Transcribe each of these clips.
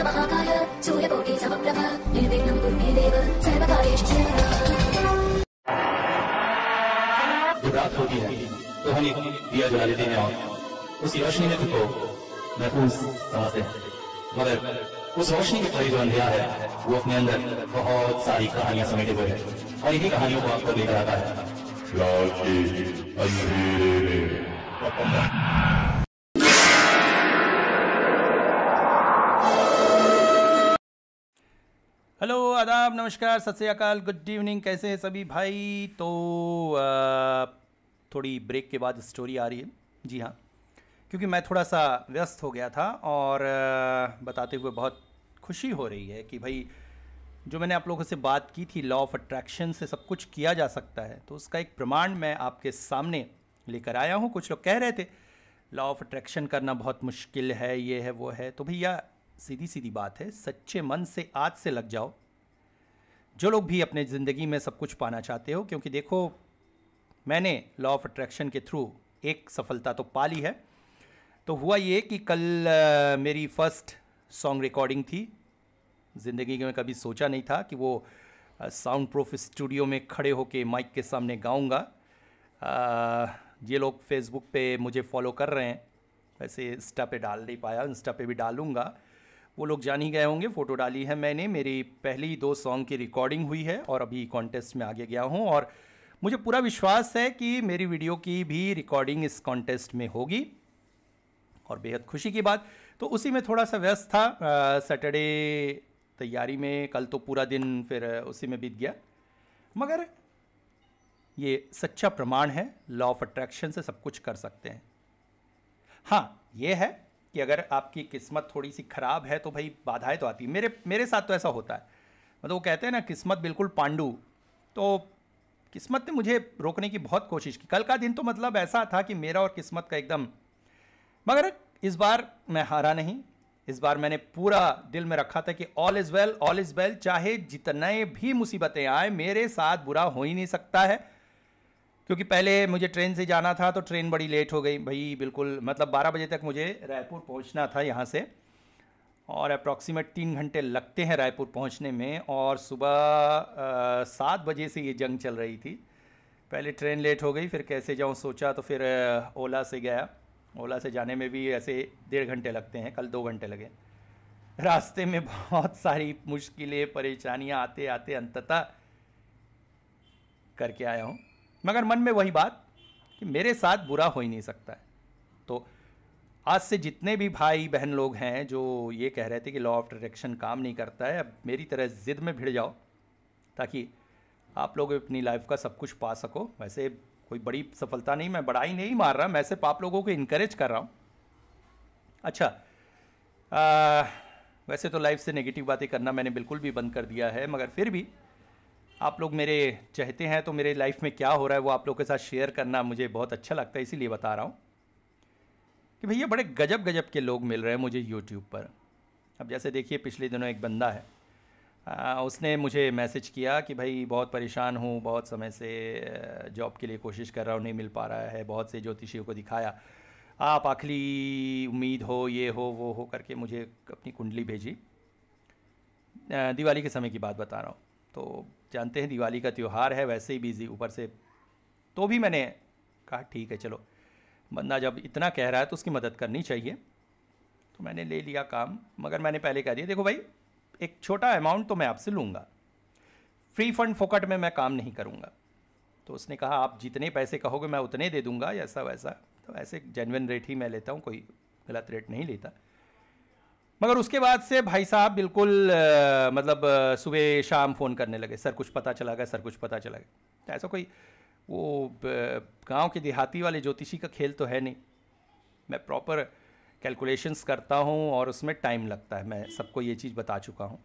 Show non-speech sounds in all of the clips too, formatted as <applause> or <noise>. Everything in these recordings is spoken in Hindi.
वक्रतुण्डमहाकाय सूर्यकोटिसमप्रभ निर्विघ्नं कुरु मे देव सर्वकार्येषु जब रात होती है तो हम एक दिया जला लेते हैं और उसी रोशनी में खुद को महफूज समझते हैं। मगर उस रोशनी के परे जो अंधेरा है वो अपने अंदर बहुत सारी कहानियाँ समेटे हुए है और इन्हीं कहानियों को आपको लेकर आता है। रात के अंधेरे में। आदाब नमस्कार सत गुड इवनिंग कैसे हैं सभी भाई? तो अ, थोड़ी ब्रेक के बाद स्टोरी आ रही है। जी हाँ क्योंकि मैं थोड़ा सा व्यस्त हो गया था और अ, बताते हुए बहुत खुशी हो रही है कि भाई जो मैंने आप लोगों से बात की थी लॉ ऑफ़ अट्रैक्शन से सब कुछ किया जा सकता है तो उसका एक प्रमाण मैं आपके सामने लेकर आया हूँ। कुछ लोग कह रहे थे लॉ ऑफ़ अट्रैक्शन करना बहुत मुश्किल है ये है वो है। तो भैया सीधी सीधी बात है सच्चे मन से आज से लग जाओ जो लोग भी अपने ज़िंदगी में सब कुछ पाना चाहते हो, क्योंकि देखो, मैंने लॉ ऑफ़ अट्रैक्शन के थ्रू एक सफलता तो पा ली है। तो हुआ ये कि कल मेरी फ़र्स्ट सॉन्ग रिकॉर्डिंग थी। ज़िंदगी में कभी सोचा नहीं था कि वो साउंड प्रूफ स्टूडियो में खड़े होके माइक के सामने गाऊँगा। ये लोग फेसबुक पे मुझे फॉलो कर रहे हैं। वैसे इंस्टा पे डाल नहीं पाया इंस्टा पे भी डालूँगा। वो लोग जान ही गए होंगे। फ़ोटो डाली है मैंने। मेरी पहली दो सॉन्ग की रिकॉर्डिंग हुई है और अभी कॉन्टेस्ट में आगे गया हूँ और मुझे पूरा विश्वास है कि मेरी वीडियो की भी रिकॉर्डिंग इस कॉन्टेस्ट में होगी। और बेहद खुशी की बात। तो उसी में थोड़ा सा व्यस्त था। सैटरडे तैयारी में कल तो पूरा दिन फिर उसी में बीत गया। मगर ये सच्चा प्रमाण है। लॉ ऑफ़ अट्रैक्शन से सब कुछ कर सकते हैं। हाँ ये है कि अगर आपकी किस्मत थोड़ी सी खराब है तो भाई बाधाएँ तो आती हैं। मेरे मेरे साथ तो ऐसा होता है। मतलब वो कहते हैं ना, किस्मत बिल्कुल पांडू। तो किस्मत ने मुझे रोकने की बहुत कोशिश की। कल का दिन तो मतलब ऐसा था कि मेरा और किस्मत का एकदम, मगर इस बार मैं हारा नहीं। इस बार मैंने पूरा दिल में रखा था कि all is well all is well चाहे जितने भी मुसीबतें आए, मेरे साथ बुरा हो ही नहीं सकता है। क्योंकि पहले मुझे ट्रेन से जाना था तो ट्रेन बड़ी लेट हो गई। भाई, बिल्कुल मतलब 12 बजे तक मुझे रायपुर पहुँचना था यहाँ से। और अप्रॉक्सीमेट तीन घंटे लगते हैं रायपुर पहुँचने में, और सुबह सात बजे से ये जंग चल रही थी। पहले ट्रेन लेट हो गई, फिर कैसे जाऊँ सोचा तो फिर ओला से गया। ओला से जाने में भी ऐसे डेढ़ घंटे लगते हैं, कल दो घंटे लगे। रास्ते में बहुत सारी मुश्किलें, परेशानियाँ आते आते अंततः करके आया हूँ। मगर मन में वही बात कि मेरे साथ बुरा हो ही नहीं सकता है। तो आज से जितने भी भाई बहन लोग हैं जो ये कह रहे थे कि लॉ ऑफ़ अट्रैक्शन काम नहीं करता है अब मेरी तरह ज़िद में भिड़ जाओ ताकि आप लोग अपनी लाइफ का सब कुछ पा सको। वैसे कोई बड़ी सफलता नहीं मैं बड़ाई नहीं मार रहा मैं सिर्फ़ आप लोगों को इनकरेज कर रहा हूँ। अच्छा आ, वैसे तो लाइफ से नेगेटिव बातें करना मैंने बिल्कुल भी बंद कर दिया है मगर फिर भी आप लोग मेरे चाहते हैं तो मेरे लाइफ में क्या हो रहा है वो आप लोग के साथ शेयर करना मुझे बहुत अच्छा लगता है इसीलिए बता रहा हूँ कि भैया बड़े गजब गजब के लोग मिल रहे हैं मुझे यूट्यूब पर। अब जैसे देखिए पिछले दिनों एक बंदा है। आ, उसने मुझे मैसेज किया कि भाई बहुत परेशान हूँ बहुत समय से जॉब के लिए कोशिश कर रहा हूँ नहीं मिल पा रहा है बहुत से ज्योतिषियों को दिखाया। आप आखिरी उम्मीद हो ये हो वो हो करके मुझे अपनी कुंडली भेजी। दिवाली के समय की बात बता रहा हूँ। तो जानते हैं दिवाली का त्यौहार है, वैसे ही बिज़ी ऊपर से। तो भी मैंने कहा, ठीक है, चलो। बंदा जब इतना कह रहा है तो उसकी मदद करनी चाहिए। तो मैंने ले लिया काम, मगर मैंने पहले कह दिया, देखो भाई, एक छोटा अमाउंट तो मैं आपसे लूँगा। फ्री फंड फोकट में मैं काम नहीं करूँगा। तो उसने कहा, आप जितने पैसे कहोगे, मैं उतने दे दूँगा ऐसा वैसा तो ऐसे जेनविन रेट ही मैं लेता हूँ, कोई गलत रेट नहीं लेता। मगर उसके बाद से भाई साहब बिल्कुल अ, मतलब सुबह शाम फ़ोन करने लगे सर कुछ पता चला गया सर कुछ पता चला गया। तो ऐसा कोई वो गाँव के देहाती वाले ज्योतिषी का खेल तो है नहीं। मैं प्रॉपर कैलकुलेशंस करता हूँ और उसमें टाइम लगता है। मैं सबको ये चीज़ बता चुका हूँ।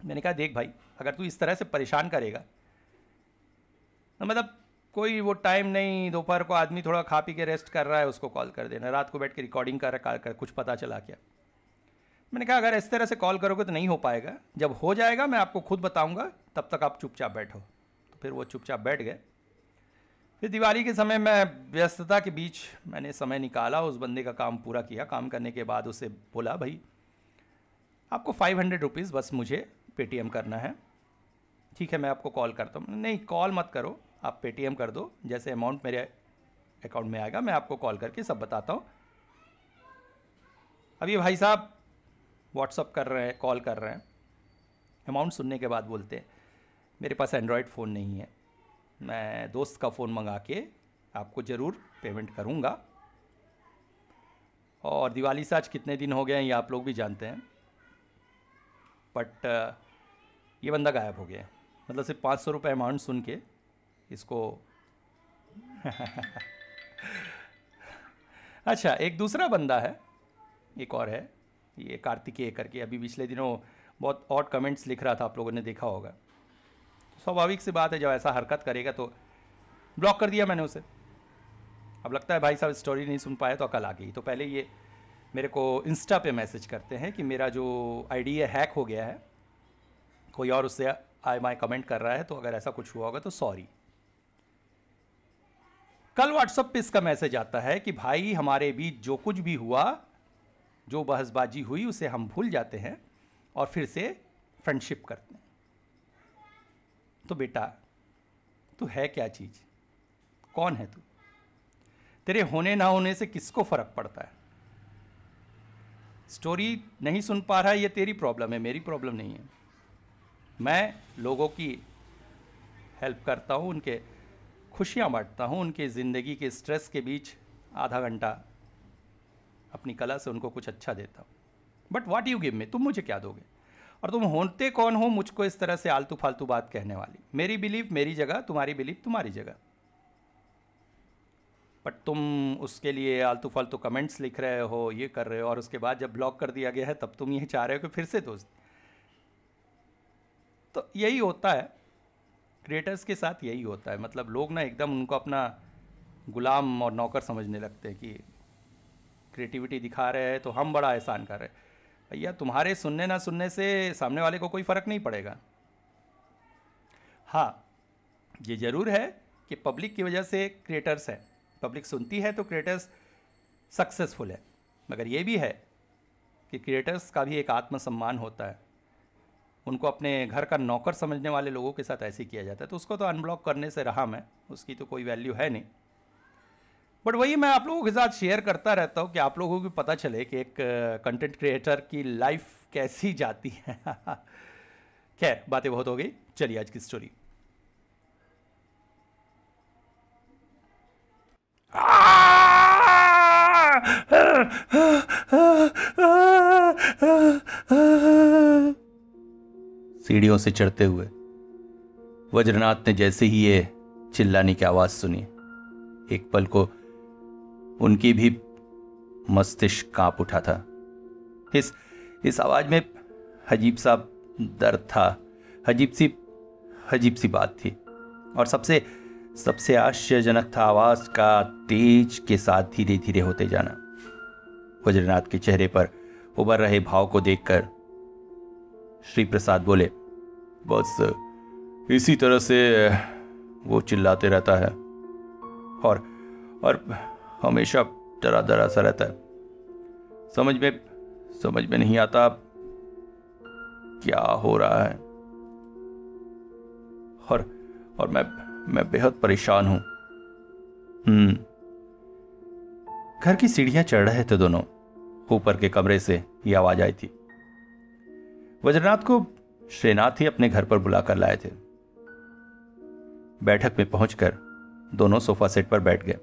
मैंने कहा देख भाई अगर तू इस तरह से परेशान करेगा तो मतलब कोई वो टाइम नहीं दोपहर को आदमी थोड़ा खा पी के रेस्ट कर रहा है उसको कॉल कर देना। रात को बैठ के रिकॉर्डिंग कर रहा कर कुछ पता चला क्या? मैंने कहा, अगर इस तरह से कॉल करोगे तो नहीं हो पाएगा। जब हो जाएगा, मैं आपको खुद बताऊँगा, तब तक आप चुपचाप बैठो। तो फिर वो चुपचाप बैठ गए। फिर दिवाली के समय मैं व्यस्तता के बीच मैंने समय निकाला, उस बंदे का काम पूरा किया। काम करने के बाद उसे बोला, भाई, आपको फाइव हंड्रेड रुपीज़ बस मुझे पेटीएम करना है। ठीक है, मैं आपको कॉल करता हूँ। नहीं, कॉल मत करो। आप पेटीएम कर दो। जैसे अमाउंट मेरे अकाउंट में आएगा, मैं आपको कॉल करके सब बताता हूँ। अब ये भाई साहब व्हाट्सअप कर रहे हैं कॉल कर रहे हैं। अमाउंट सुनने के बाद बोलते मेरे पास एंड्रॉयड फ़ोन नहीं है। मैं दोस्त का फ़ोन मंगा के आपको ज़रूर पेमेंट करूँगा। और दिवाली से आज कितने दिन हो गए हैं, ये आप लोग भी जानते हैं। बट ये बंदा गायब हो गया मतलब सिर्फ़ पाँच सौ रुपये अमाउंट सुन के इसको <laughs> अच्छा एक दूसरा बंदा है, एक और है। ये कार्तिकेय करके। अभी पिछले दिनों बहुत ऑड कमेंट्स लिख रहा था, आप लोगों ने देखा होगा। स्वाभाविक सी बात है, जब ऐसा हरकत करेगा तो ब्लॉक कर दिया मैंने उसे। अब लगता है भाई साहब स्टोरी नहीं सुन पाए तो अकल आ गई। तो पहले ये मेरे को इंस्टा पे मैसेज करते हैं कि मेरा जो आईडी है हैक हो गया है। कोई और उससे आई माई कमेंट कर रहा है तो अगर ऐसा कुछ हुआ होगा तो सॉरी कल व्हाट्सएप पे इसका मैसेज आता है कि भाई हमारे बीच जो कुछ भी हुआ जो बहसबाजी हुई उसे हम भूल जाते हैं और फिर से फ्रेंडशिप करते हैं। तो बेटा, तू है क्या चीज़? कौन है तू? तेरे होने ना होने से किसको फ़र्क पड़ता है? स्टोरी नहीं सुन पा रहा है ये तेरी प्रॉब्लम है, मेरी प्रॉब्लम नहीं है। मैं लोगों की हेल्प करता हूँ, उनके खुशियाँ बांटता हूँ, उनके ज़िंदगी के स्ट्रेस के बीच आधा घंटा अपनी कला से उनको कुछ अच्छा देता हूँ। But what you give me तुम मुझे क्या दोगे? और तुम होते कौन हो मुझको इस तरह से आलतू फालतू बात कहने वाली? मेरी बिलीव मेरी जगह, तुम्हारी बिलीव तुम्हारी जगह। बट तुम उसके लिए आलतू फालतू कमेंट्स लिख रहे हो, ये कर रहे हो, और उसके बाद जब ब्लॉक कर दिया गया है, तब तुम ये चाह रहे हो कि फिर से दोस्त। तो यही होता है। क्रिएटर्स के साथ यही होता है। मतलब लोग ना एकदम उनको अपना गुलाम और नौकर समझने लगते हैं कि क्रिएटिविटी दिखा रहे हैं तो हम बड़ा एहसान कर रहे हैं। भैया, तुम्हारे सुनने ना सुनने से सामने वाले को कोई फ़र्क नहीं पड़ेगा। हाँ ये ज़रूर है कि पब्लिक की वजह से क्रिएटर्स हैं। पब्लिक सुनती है तो क्रिएटर्स सक्सेसफुल है। मगर ये भी है कि क्रिएटर्स का भी एक आत्मसम्मान होता है। उनको अपने घर का नौकर समझने वाले लोगों के साथ ऐसे किया जाता है तो उसको तो अनब्लॉक करने से रहा मैं, उसकी तो कोई वैल्यू है नहीं। बट वही मैं आप लोगों के साथ शेयर करता रहता हूँ कि आप लोगों को भी पता चले कि एक कंटेंट क्रिएटर की लाइफ कैसी जाती है। <laughs> खैर, बातें बहुत हो गई। चलिए आज की स्टोरी सीढ़ियों से चढ़ते हुए वज्रनाथ ने जैसे ही ये चिल्लाने की आवाज़ सुनी, एक पल को उनकी भी मस्तिष्क काँप उठा था। इस इस आवाज़ में अजीब सा दर्द था। अजीब सी अजीब सी बात थी। और सबसे सबसे आश्चर्यजनक था आवाज़ का तेज के साथ धीरे धीरे होते जाना। वज्रनाथ के चेहरे पर उबर रहे भाव को देखकर श्री प्रसाद बोले, बस, इसी तरह से वो चिल्लाते रहता है। और और हमेशा डरा डरा सा रहता है। समझ में समझ में नहीं आता क्या हो रहा है। और और मैं मैं बेहद परेशान हूँ। हम्म। घर की सीढ़ियाँ चढ़ रहे थे दोनों। ऊपर के कमरे से ये आवाज़ आई थी। वज्रनाथ को श्रीनाथ ही अपने घर पर बुलाकर लाए थे। बैठक में पहुंचकर दोनों सोफा सेट पर बैठ गए।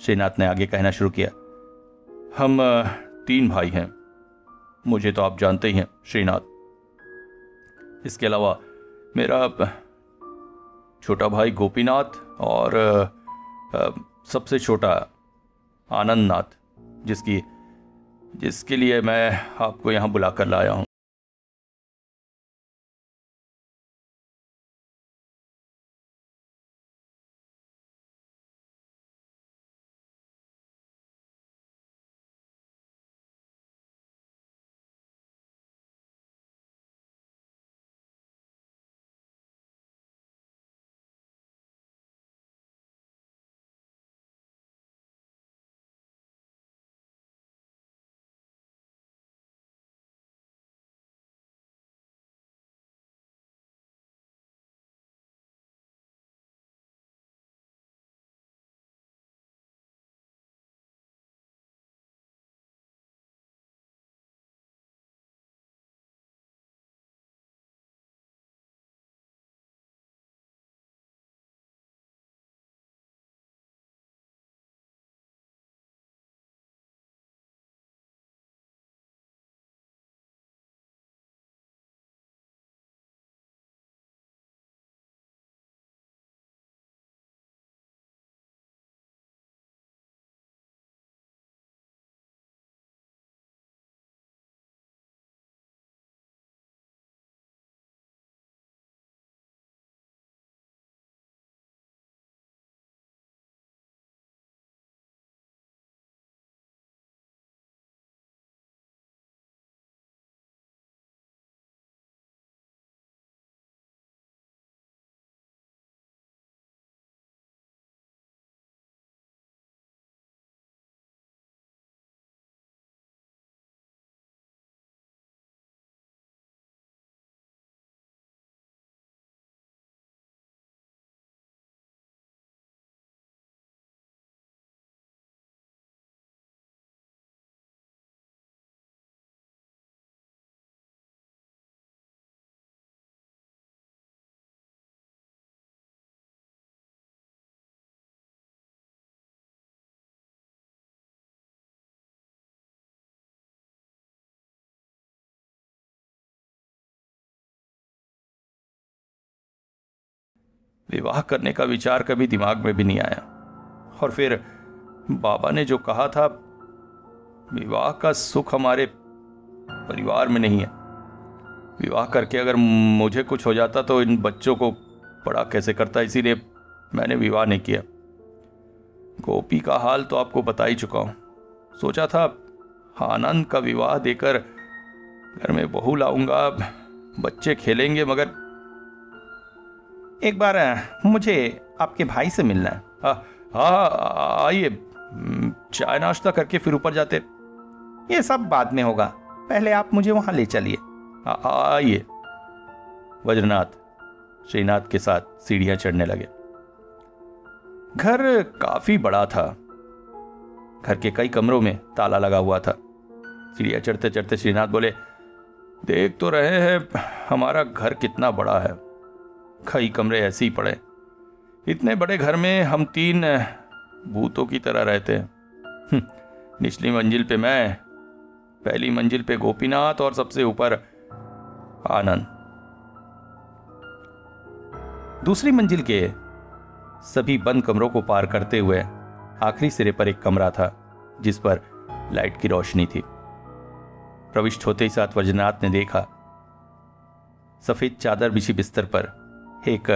श्रीनाथ ने आगे कहना शुरू किया, हम तीन भाई हैं। मुझे तो आप जानते ही हैं, श्रीनाथ। इसके अलावा मेरा छोटा भाई गोपीनाथ और सबसे छोटा आनंद नाथ जिसकी, जिसके लिए मैं आपको यहाँ बुलाकर लाया हूँ। विवाह करने का विचार कभी दिमाग में भी नहीं आया। और फिर बाबा ने जो कहा था, विवाह का सुख हमारे परिवार में नहीं है। विवाह करके अगर मुझे कुछ हो जाता तो इन बच्चों को बड़ा कैसे करता, इसीलिए मैंने विवाह नहीं किया। गोपी का हाल तो आपको बता ही चुका हूँ। सोचा था आनंद का विवाह देकर घर में बहू लाऊँगा, बच्चे खेलेंगे, मगर एक बार मुझे आपके भाई से मिलना है। हाँ हाँ आइए। चाय नाश्ता करके फिर ऊपर जाते। ये सब बाद में होगा। पहले आप मुझे वहाँ ले चलिए। आइए। वज्रनाथ श्रीनाथ के साथ सीढ़ियाँ चढ़ने लगे। घर काफ़ी बड़ा था। घर के कई कमरों में ताला लगा हुआ था। सीढ़ियाँ चढ़ते चढ़ते श्रीनाथ बोले देख तो रहे हैं हमारा घर कितना बड़ा है। कई कमरे ऐसे ही पड़े। इतने बड़े घर में हम तीन भूतों की तरह रहते। हैं हम्म, निचली मंजिल पे मैं पहली मंजिल पे गोपीनाथ और सबसे ऊपर आनंद। दूसरी मंजिल के सभी बंद कमरों को पार करते हुए आखिरी सिरे पर एक कमरा था जिस पर लाइट की रोशनी थी। प्रविष्ट होते ही साथ वजनाथ ने देखा सफ़ेद चादर बिछी बिस्तर पर एक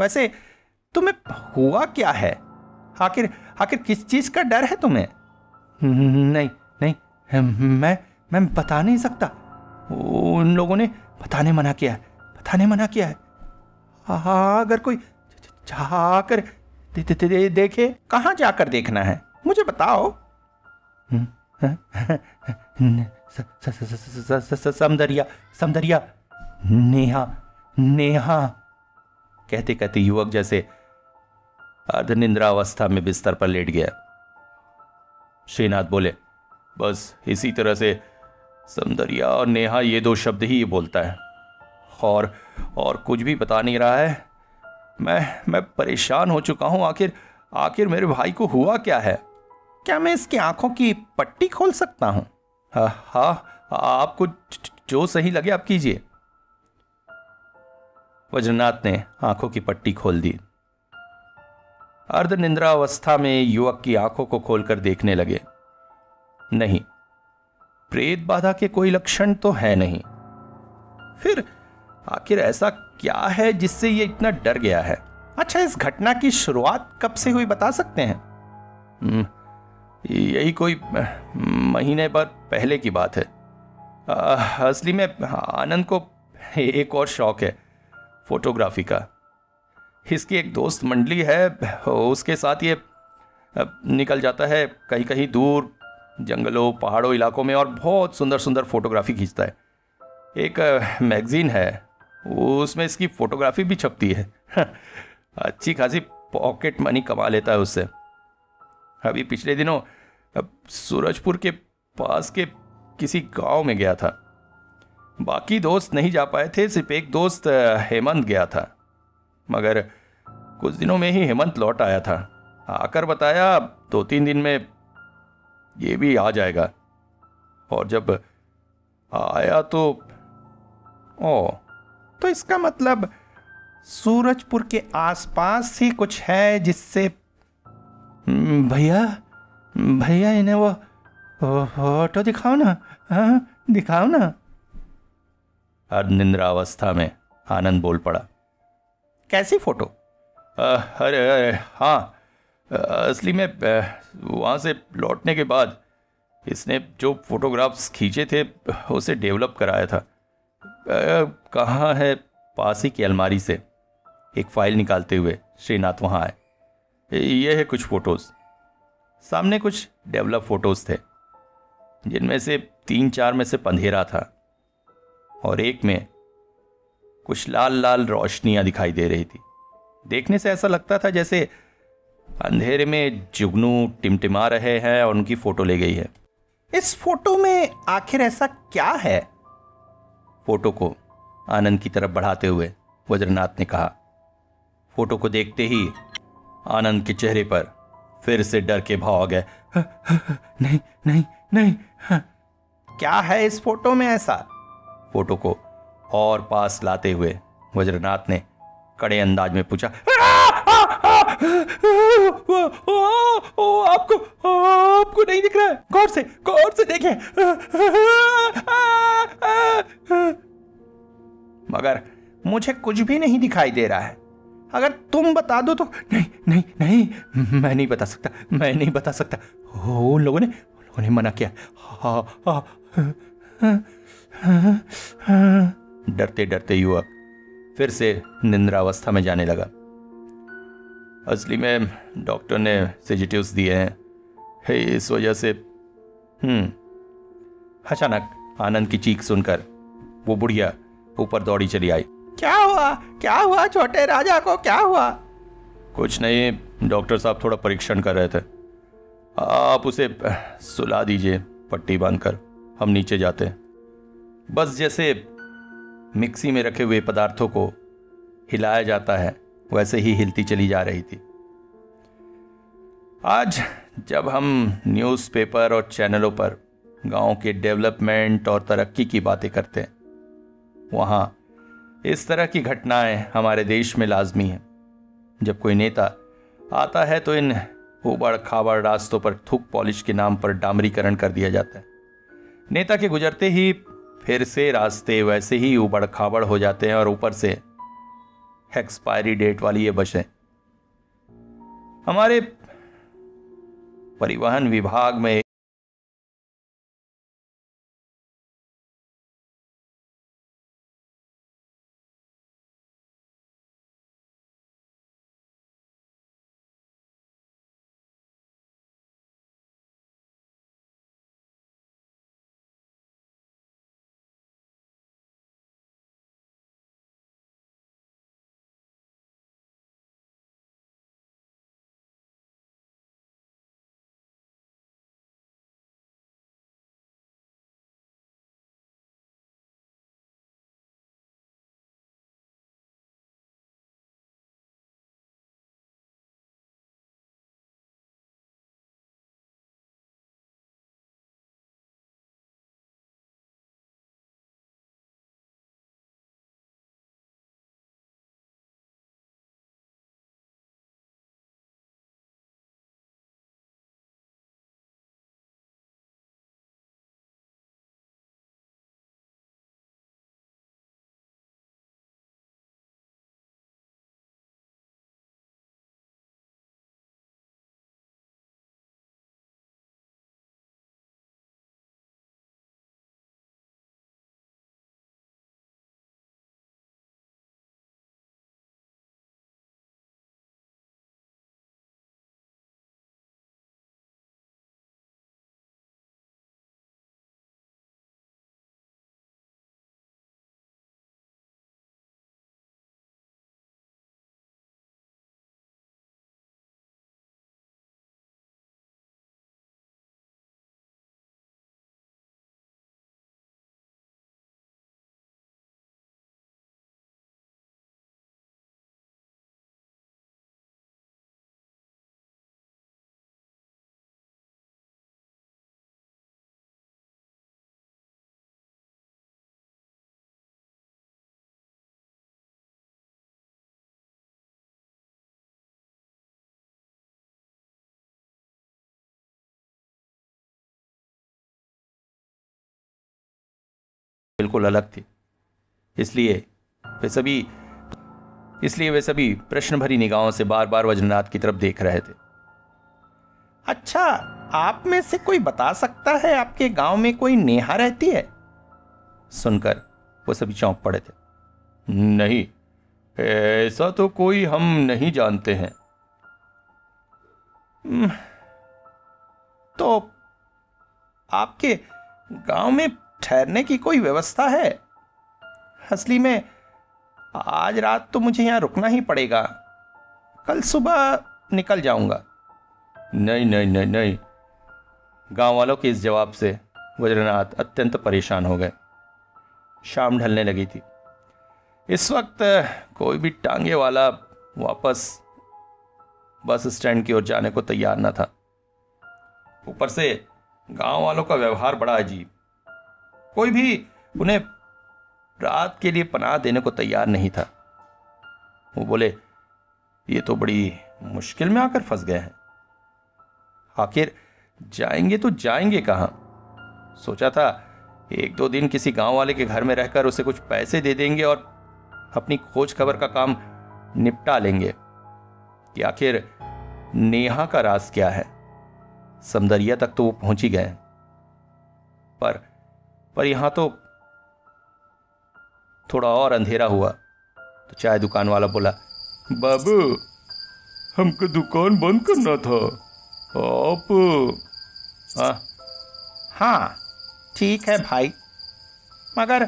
वैसे तुम्हें हुआ क्या है? आखिर आखिर किस चीज़ का डर है तुम्हें? नहीं नहीं मैं मैं बता नहीं सकता। उन लोगों ने बताने मना किया है बताने मना किया है। हाँ अगर कोई जाकर दे, दे, दे, दे, देखे कहाँ जाकर देखना है? मुझे बताओ। समदरिया समदरिया नेहा नेहा। कहते कहते युवक जैसे अर्धनिंद्रावस्था में बिस्तर पर लेट गया। श्रीनाथ बोले, बस इसी तरह से सौंदर्या और नेहा ये दो शब्द ही बोलता है। और और कुछ भी बता नहीं रहा है। मैं मैं परेशान हो चुका हूँ। आखिर आखिर मेरे भाई को हुआ क्या है? क्या मैं इसकी आँखों की पट्टी खोल सकता हूँ? हाँ हाँ आपको जो सही लगे आप कीजिए। वज्रनाथ ने आँखों की पट्टी खोल दी। अर्ध निंद्रावस्था में युवक की आँखों को खोलकर देखने लगे। नहीं प्रेत बाधा के कोई लक्षण तो है नहीं। फिर आखिर ऐसा क्या है जिससे ये इतना डर गया है? अच्छा इस घटना की शुरुआत कब से हुई बता सकते हैं? हम्म, यही कोई महीने भर पहले की बात है। असली में आनंद को एक और शौक है। फोटोग्राफी का। इसकी एक दोस्त मंडली है, उसके साथ ये निकल जाता है कहीं कहीं दूर, जंगलों, पहाड़ों, इलाकों में और बहुत सुंदर सुंदर फोटोग्राफी खींचता है। एक मैगजीन है, उसमें इसकी फोटोग्राफी भी छपती है। <laughs> अच्छी खासी पॉकेट मनी कमा लेता है उससे। अभी पिछले दिनों सूरजपुर के पास के किसी गाँव में गया था। बाकी दोस्त नहीं जा पाए थे सिर्फ़ एक दोस्त हेमंत गया था। मगर कुछ दिनों में ही हेमंत लौट आया था। आकर बताया दो तीन दिन में ये भी आ जाएगा। और जब आया तो ओ तो इसका मतलब सूरजपुर के आसपास ही कुछ है जिससे हम्म, भैया भैया इन्हें वो फ़ोटो दिखाओ ना हाँ दिखाओ ना। निंद्रावस्था में आनंद बोल पड़ा। कैसी फ़ोटो? अरे अरे हाँ। असली में वहाँ से लौटने के बाद इसने जो फोटोग्राफ्स खींचे थे उसे डेवलप कराया था। कहाँ है? पास ही की अलमारी से एक फ़ाइल निकालते हुए श्रीनाथ वहाँ आए। ये है कुछ फ़ोटोज़। सामने कुछ डेवलप फ़ोटोज़ थे जिनमें से तीन चार में से पंधेरा था। और एक में कुछ लाल लाल रोशनियाँ दिखाई दे रही थी। देखने से ऐसा लगता था जैसे अंधेरे में जुगनू टिमटिमा रहे हैं और उनकी फ़ोटो ले गई है। इस फ़ोटो में आखिर ऐसा क्या है? फ़ोटो को आनंद की तरफ़ बढ़ाते हुए वज्रनाथ ने कहा, फ़ोटो को देखते ही आनंद के चेहरे पर फिर से डर के भाव आ गए। <laughs> नहीं नहीं नहीं। <laughs> क्या है इस फ़ोटो में ऐसा? फ़ोटो को और पास लाते हुए वज्रनाथ ने कड़े अंदाज में पूछा आपको आपको नहीं दिख रहा है। गौर से गौर से देखिए मगर मुझे कुछ भी नहीं दिखाई दे रहा है। अगर तुम बता दो तो नहीं नहीं नहीं, मैं नहीं बता सकता, मैं नहीं बता सकता। हो उन लोगों ने, उन लोगों ने मना किया। हाँ हाँ डरते डरते युवक फिर से निंद्रावस्था में जाने लगा। असली में डॉक्टर ने सेजिटिव्स दिए हैं। है इस वजह से हम्म अचानक आनंद की चीख सुनकर वो बुढ़िया ऊपर दौड़ी चली आई। क्या हुआ? क्या हुआ छोटे राजा को? क्या हुआ? कुछ नहीं डॉक्टर साहब थोड़ा परीक्षण कर रहे थे। आप उसे सुला दीजिए पट्टी बांधकर हम नीचे जाते हैं। बस जैसे मिक्सी में रखे हुए पदार्थों को हिलाया जाता है, वैसे ही हिलती चली जा रही थी। आज जब हम न्यूज़पेपर और चैनलों पर गाँव के डेवलपमेंट और तरक्की की बातें करते हैं, वहाँ इस तरह की घटनाएँ हमारे देश में लाजमी हैं। जब कोई नेता आता है तो इन उबड़ खाबड़ रास्तों पर थूक पॉलिश के नाम पर डामरीकरण कर दिया जाता है। नेता के गुजरते ही फिर से रास्ते वैसे ही उबड़ खाबड़ हो जाते हैं और ऊपर से एक्सपायरी डेट वाली ये बसें। हमारे परिवहन विभाग में बिल्कुल अलग थी। इसलिए वे सभी, इसलिए वे सभी प्रश्न भरी निगाहों से बार बार वज्रनाथ की तरफ़ देख रहे थे। अच्छा आप में से कोई बता सकता है आपके गाँव में कोई नेहा रहती है? सुनकर वो सभी चौंक पड़े थे। नहीं, ऐसा तो कोई हम नहीं जानते हैं। तो आपके गाँव में ठहरने की कोई व्यवस्था है? असली में, आज रात तो मुझे यहाँ रुकना ही पड़ेगा। कल सुबह निकल जाऊँगा। नहीं नहीं नहीं नहीं। गाँव वालों के इस जवाब से वज्रनाथ अत्यंत परेशान हो गए। शाम ढलने लगी थी। इस वक्त कोई भी टांगे वाला वापस बस स्टैंड की ओर जाने को तैयार न था। ऊपर से गाँव वालों का व्यवहार बड़ा अजीब। कोई भी उन्हें रात के लिए पनाह देने को तैयार नहीं था। वो बोले, ये तो बड़ी मुश्किल में आकर फंस गए हैं। आखिर जाएँगे तो जाएँगे कहाँ? सोचा था, एक दो दिन किसी गाँव वाले के घर में रहकर उसे कुछ पैसे दे देंगे और अपनी खोज खबर का काम निपटा लेंगे कि आखिर नेहा का राज क्या है? समदरिया तक तो वो पहुँच ही गए। पर पर यहाँ तो थोड़ा और अंधेरा हुआ तो चाय दुकान वाला बोला, बाबू, हमको दुकान बंद करना था। आप हाँ हाँ ठीक है भाई। मगर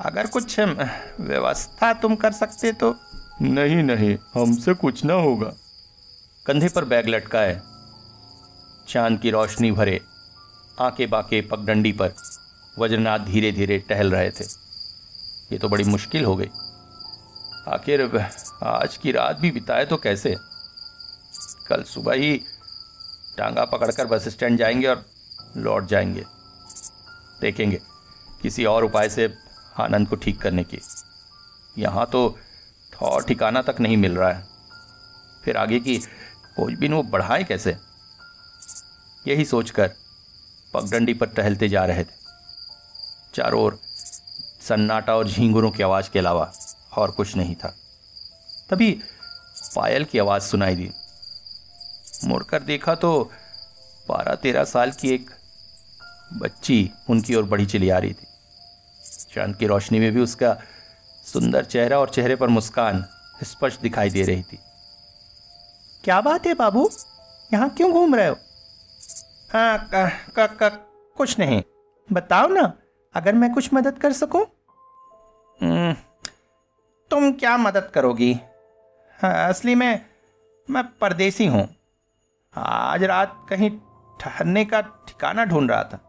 अगर कुछ व्यवस्था तुम कर सकते तो? नहीं नहीं, हमसे कुछ ना होगा। कंधे पर बैग लटका है चाँद की रोशनी भरे आके बाके पगडंडी पर। वज्रनाथ धीरे धीरे टहल रहे थे। ये तो बड़ी मुश्किल हो गई। आखिर, आज की रात भी बिताए तो कैसे? कल सुबह ही टांगा पकड़कर बस स्टैंड जाएँगे और लौट जाएँगे। देखेंगे किसी और उपाय से आनंद को ठीक करने की। यहाँ तो ठौर ठिकाना तक नहीं मिल रहा है। फिर आगे की खोजबीन वो बढ़ाए कैसे? यही सोचकर पगडंडी पर टहलते जा रहे थे। चारों ओर सन्नाटा और झींगुरों की आवाज़ के अलावा और कुछ नहीं था। तभी पायल की आवाज़ सुनाई दी। मुड़कर देखा तो बारह तेरह साल की एक बच्ची उनकी ओर बड़ी चली आ रही थी। चाँद की रोशनी में भी उसका सुंदर चेहरा और चेहरे पर मुस्कान स्पष्ट दिखाई दे रही थी। क्या बात है बाबू? यहाँ क्यों घूम रहे हो? हाँ क, क, क, कुछ नहीं। बताओ ना। अगर मैं कुछ मदद कर सकूँ? हम्म, तुम क्या मदद करोगी? हाँ, असली में मैं परदेसी हूँ। आज रात कहीं ठहरने का ठिकाना ढूंढ रहा था।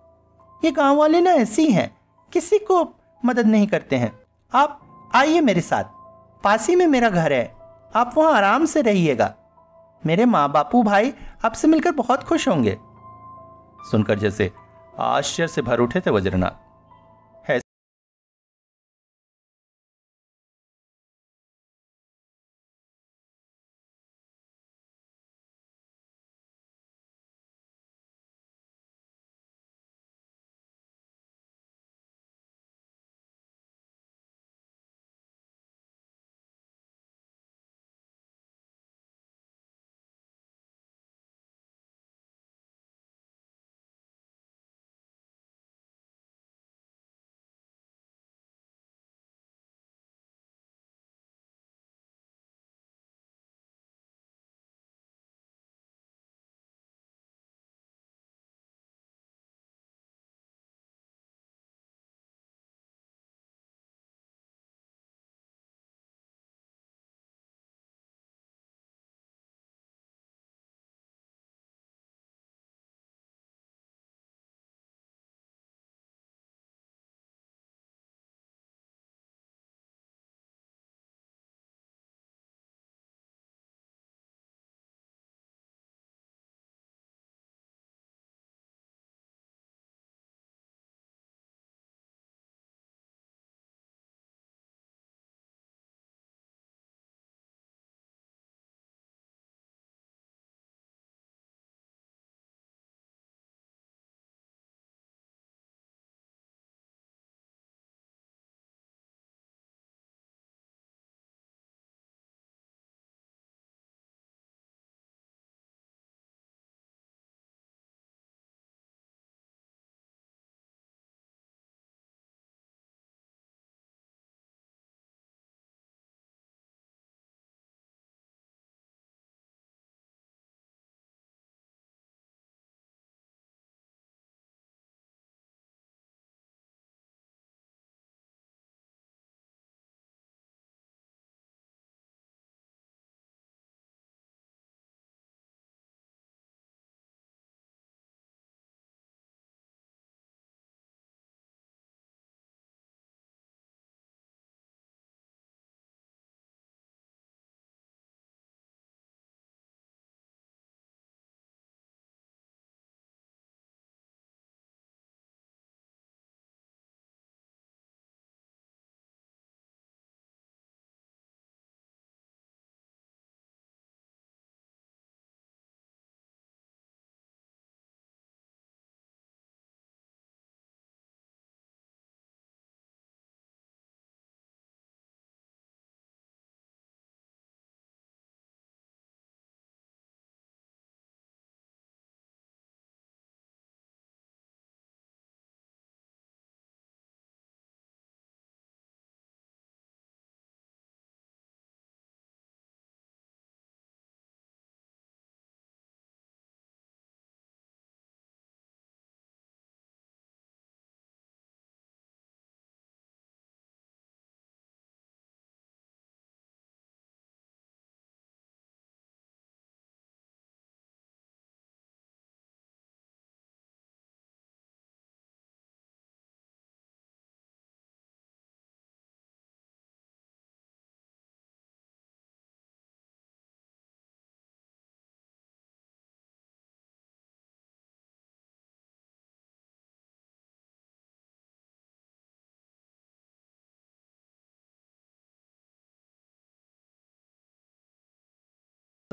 ये गाँव वाले ना ऐसी हैं किसी को मदद नहीं करते हैं। आप आइए मेरे साथ पास ही में मेरा घर है। आप वहाँ आराम से रहिएगा। मेरे माँ बापू भाई आपसे मिलकर बहुत खुश होंगे। सुनकर जैसे आश्चर्य से भर उठे थे वज्रनाथ।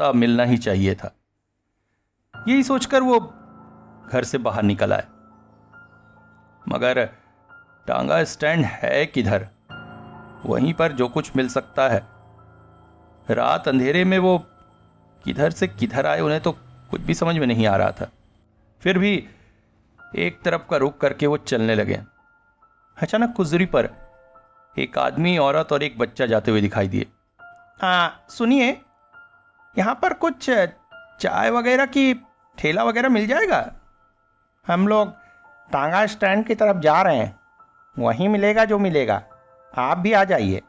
मिलना ही चाहिए था। यही सोचकर वो घर से बाहर निकल आए। मगर टांगा स्टैंड है किधर? वहीं पर जो कुछ मिल सकता है। रात अंधेरे में वो किधर से किधर आए, उन्हें तो कुछ भी समझ में नहीं आ रहा था। फिर भी एक तरफ़ का रुख करके वो चलने लगे। अचानक कुछ दूरी पर एक आदमी, औरत और एक बच्चा जाते हुए दिखाई दिए। हाँ सुनिए। यहाँ पर कुछ चाय वगैरह की ठेला वगैरह मिल जाएगा? हम लोग टांगा स्टैंड की तरफ़ जा रहे हैं। वहीं मिलेगा जो मिलेगा। आप भी आ जाइए।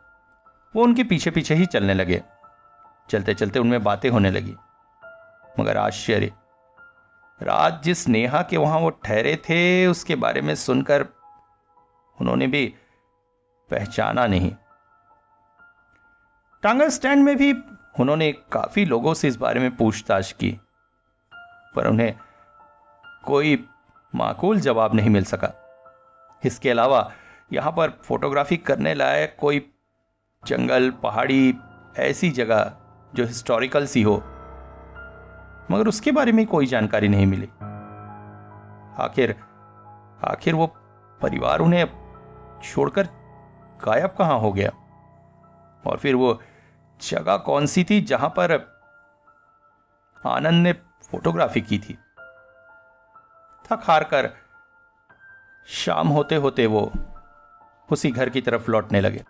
वो उनके पीछे पीछे ही चलने लगे। चलते चलते उनमें बातें होने लगी। मगर आश्चर्य। रात जिस नेहा के वहाँ वो ठहरे थे, उसके बारे में सुनकर उन्होंने भी पहचाना नहीं। टांगा स्टैंड में भी उन्होंने काफ़ी लोगों से इस बारे में पूछताछ की, पर उन्हें कोई माकूल जवाब नहीं मिल सका। इसके अलावा यहाँ पर फोटोग्राफी करने लायक कोई जंगल, पहाड़ी, ऐसी जगह जो हिस्टोरिकल सी हो, मगर उसके बारे में कोई जानकारी नहीं मिली। आखिर आखिर वो परिवार उन्हें छोड़कर गायब कहाँ हो गया? और फिर वो जगह कौन सी थी जहाँ पर आनंद ने फोटोग्राफी की थी? थक हार कर शाम होते होते वो उसी घर की तरफ़ लौटने लगे।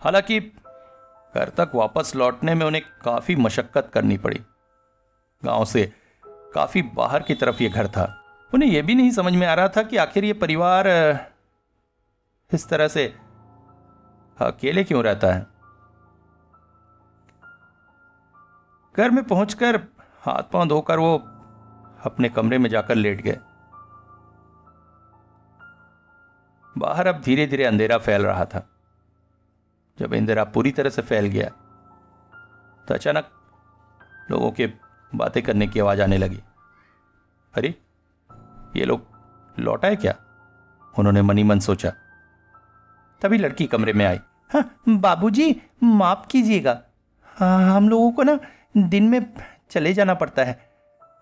हालाँकि घर तक वापस लौटने में उन्हें काफ़ी मशक्कत करनी पड़ी। गाँव से काफ़ी बाहर की तरफ़ ये घर था। उन्हें यह भी नहीं समझ में आ रहा था कि आखिर ये परिवार इस तरह से अकेले क्यों रहता है? घर में पहुंचकर हाथ पाँव धोकर वो अपने कमरे में जाकर लेट गए। बाहर अब धीरे धीरे अंधेरा फैल रहा था। जब अंधेरा पूरी तरह से फैल गया तो अचानक लोगों के बातें करने की आवाज़ आने लगी। अरे, ये लोग लौटा है क्या? उन्होंने मनी मन सोचा। तभी लड़की कमरे में आई। हाँ बाबूजी, माफ़ कीजिएगा। हाँ हम लोगों को ना दिन में चले जाना पड़ता है।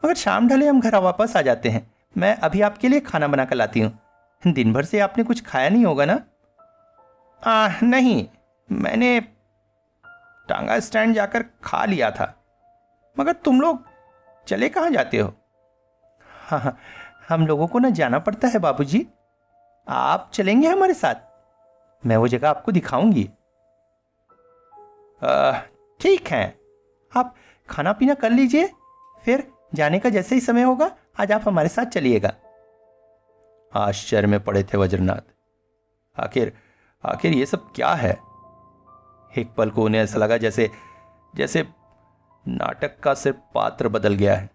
मगर शाम ढले हम घर वापस आ जाते हैं। मैं अभी आपके लिए खाना बना कर लाती हूँ। दिन भर से आपने कुछ खाया नहीं होगा ना? आ, नहीं। मैंने टांगा स्टैंड जाकर खा लिया था। मगर तुम लोग चले कहाँ जाते हो? हाँ हाँ। हम लोगों को ना जाना पड़ता है बाबूजी। आप चलेंगे हमारे साथ। मैं वो जगह आपको दिखाऊँगी। ठीक है। आप खाना पीना कर लीजिए, फिर जाने का जैसे ही समय होगा, आज आप हमारे साथ चलिएगा। आश्चर्य में पड़े थे वज्रनाथ। आखिर आखिर ये सब क्या है? एक पल को उन्हें ऐसा लगा जैसे जैसे नाटक का सिर्फ़ पात्र बदल गया है।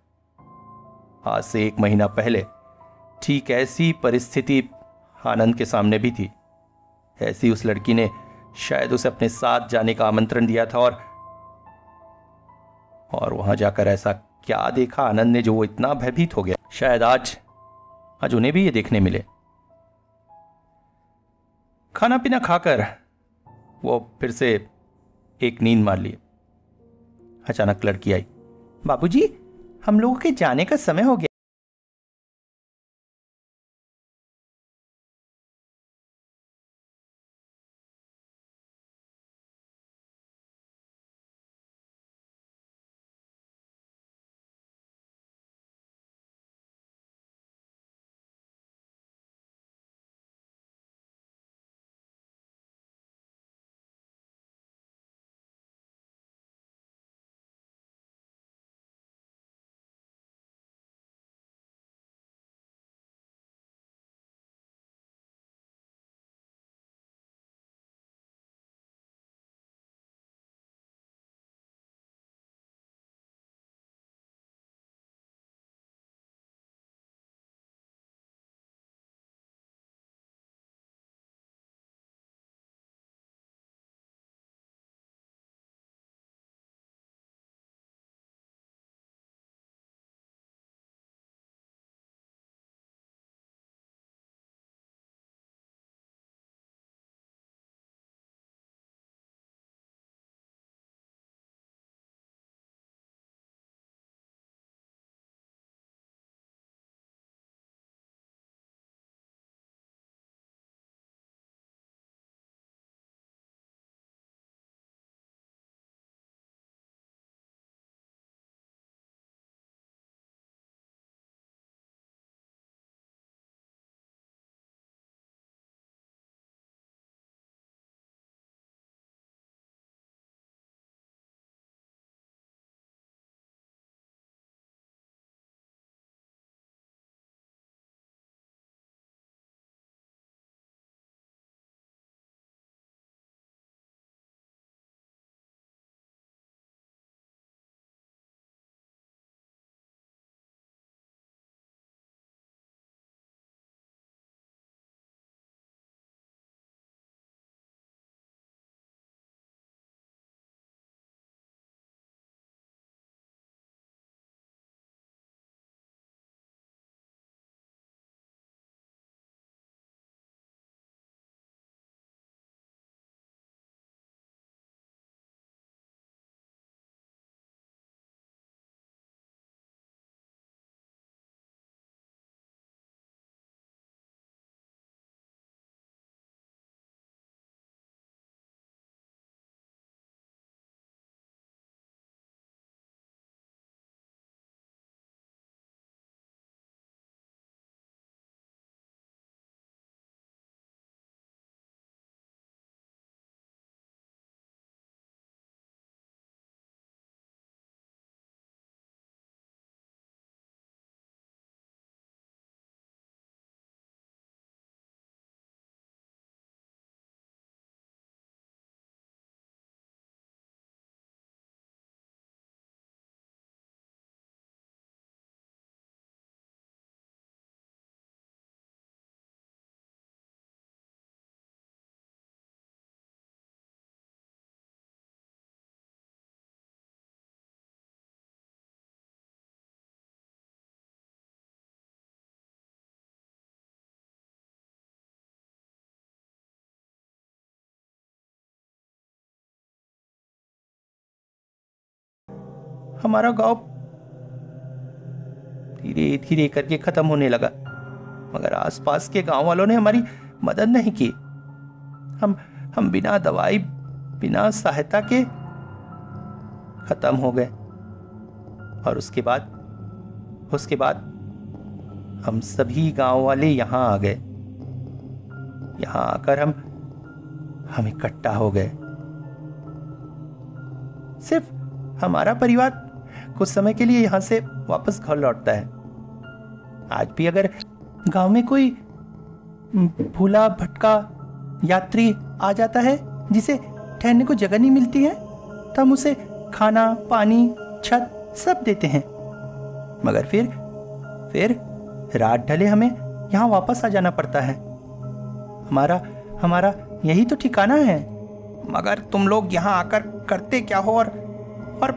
आज से एक महीना पहले, ठीक ऐसी परिस्थिति आनंद के सामने भी थी। ऐसी उस लड़की ने शायद उसे अपने साथ जाने का आमंत्रण दिया था और और वहाँ जाकर ऐसा क्या देखा आनंद ने जो वो इतना भयभीत हो गया। शायद आज आज उन्हें भी ये देखने मिले। खाना पीना खाकर वो फिर से एक नींद मार लिए। अचानक लड़की आई। बाबूजी, हम लोगों के जाने का समय हो गया। हमारा गाँव धीरे धीरे करके खत्म होने लगा। मगर आसपास के गाँव वालों ने हमारी मदद नहीं की। हम हम बिना दवाई, बिना सहायता के खत्म हो गए। और उसके बाद उसके बाद हम सभी गाँव वाले यहाँ आ गए। यहाँ आकर हम हम इकट्ठा हो गए। सिर्फ़ हमारा परिवार कुछ समय के लिए यहाँ से वापस घर लौटता है। आज भी अगर गाँव में कोई भूला भटका यात्री आ जाता है, जिसे ठहरने को जगह नहीं मिलती है तो हम उसे खाना, पानी, छत सब देते हैं। मगर फिर फिर रात ढले हमें यहाँ वापस आ जाना पड़ता है। हमारा हमारा यही तो ठिकाना है। मगर तुम लोग यहाँ आकर करते क्या हो और और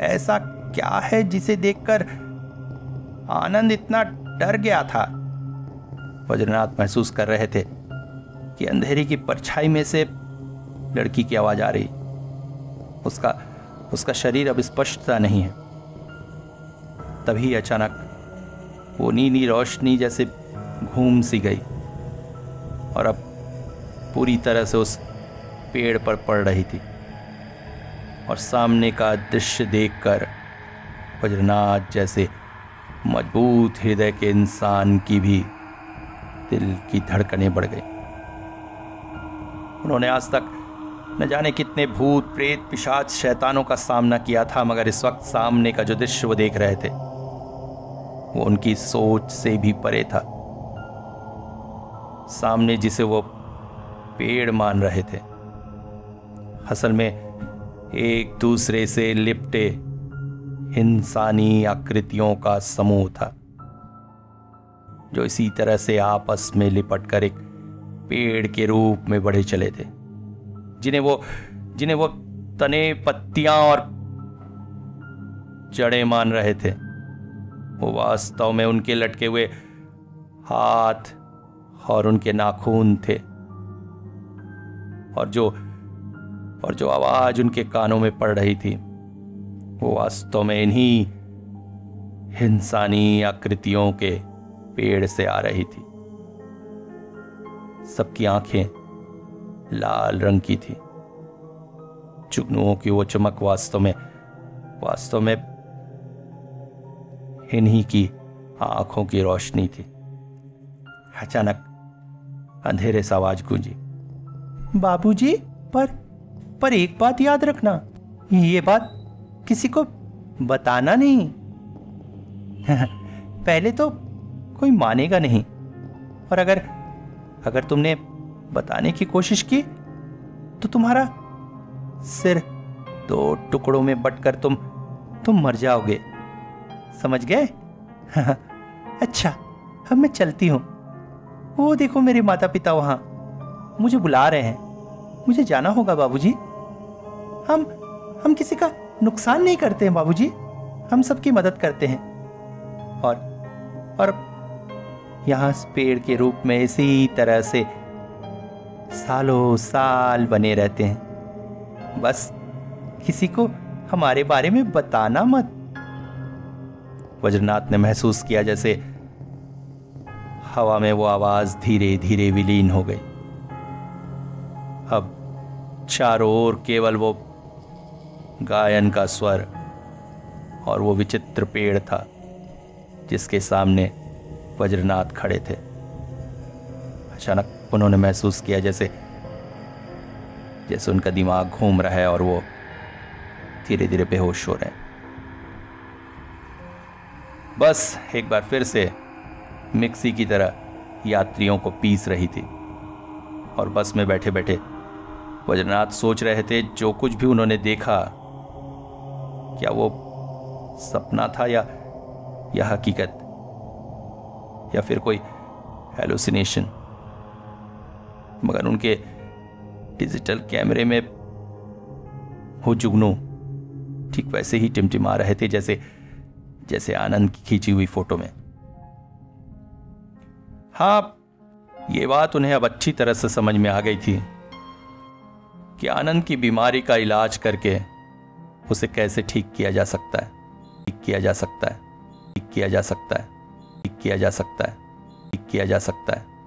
ऐसा क्या है जिसे देखकर आनंद इतना डर गया था? वज्रनाथ महसूस कर रहे थे कि अंधेरी की परछाई में से लड़की की आवाज़ आ रही। उसका उसका शरीर अब स्पष्टता नहीं है। तभी अचानक वो नीली रोशनी जैसे घूम सी गई और अब पूरी तरह से उस पेड़ पर पड़ रही थी। और सामने का दृश्य देखकर वज्रनाथ जैसे मज़बूत हृदय के इंसान की भी दिल की धड़कनें बढ़ गई। उन्होंने आज तक न जाने कितने भूत, प्रेत, पिशाच, शैतानों का सामना किया था, मगर इस वक्त सामने का जो दृश्य वो देख रहे थे, वो उनकी सोच से भी परे था। सामने जिसे वो पेड़ मान रहे थे, असल में एक दूसरे से लिपटे इंसानी आकृतियों का समूह था, जो इसी तरह से आपस में लिपट कर एक पेड़ के रूप में बढ़े चले थे, जिन्हें वो जिन्हें वो तने पत्तियाँ और जड़े मान रहे थे। वो वास्तव में उनके लटके हुए हाथ और उनके नाखून थे, और जो और जो आवाज़ उनके कानों में पड़ रही थी, वो वास्तव में इन्हीं हिंसानी आकृतियों के पेड़ से आ रही थी। सबकी आँखें लाल रंग की थी। चुगनुओं की वो चमक वास्तव में वास्तव में इन्हीं की आँखों की रोशनी थी। अचानक अंधेरे से आवाज़ गूंजी, बाबूजी, पर पर एक बात याद रखना। ये बात किसी को बताना नहीं। <laughs> पहले तो कोई मानेगा नहीं। और अगर अगर तुमने बताने की कोशिश की तो तुम्हारा सिर दो टुकड़ों में बटकर तुम तुम मर जाओगे। समझ गए? <laughs> अच्छा अब मैं चलती हूँ। वो देखो मेरे माता पिता वहाँ। मुझे बुला रहे हैं। मुझे जाना होगा बाबूजी। हम हम किसी का नुकसान नहीं करते हैं बाबूजी। हम सबकी मदद करते हैं। और और यहाँ पेड़ के रूप में इसी तरह से सालों साल बने रहते हैं। बस किसी को हमारे बारे में बताना मत। वज्रनाथ ने महसूस किया जैसे हवा में वो आवाज़ धीरे धीरे विलीन हो गई। अब चारों ओर केवल वो गायन का स्वर, और वो विचित्र पेड़ था, जिसके सामने वज्रनाथ खड़े थे। अचानक उन्होंने महसूस किया जैसे जैसे उनका दिमाग घूम रहा है और वो धीरे धीरे बेहोश हो रहे हैं। बस एक बार फिर से मिक्सी की तरह यात्रियों को पीस रही थी, और बस में बैठे बैठे वज्रनाथ सोच रहे थे, जो कुछ भी उन्होंने देखा क्या वो सपना था या या हकीकत? या फिर कोई हेलुसिनेशन मगर उनके डिजिटल कैमरे में हो जुगनू ठीक वैसे ही टिमटिमा रहे थे जैसे जैसे आनंद की खींची हुई फ़ोटो में। हाँ ये बात उन्हें अब अच्छी तरह से समझ में आ गई थी कि आनंद की बीमारी का इलाज करके उसे कैसे ठीक किया जा सकता है? ठीक किया जा सकता है। ठीक किया जा सकता है। ठीक किया जा सकता है। ठीक किया जा सकता है।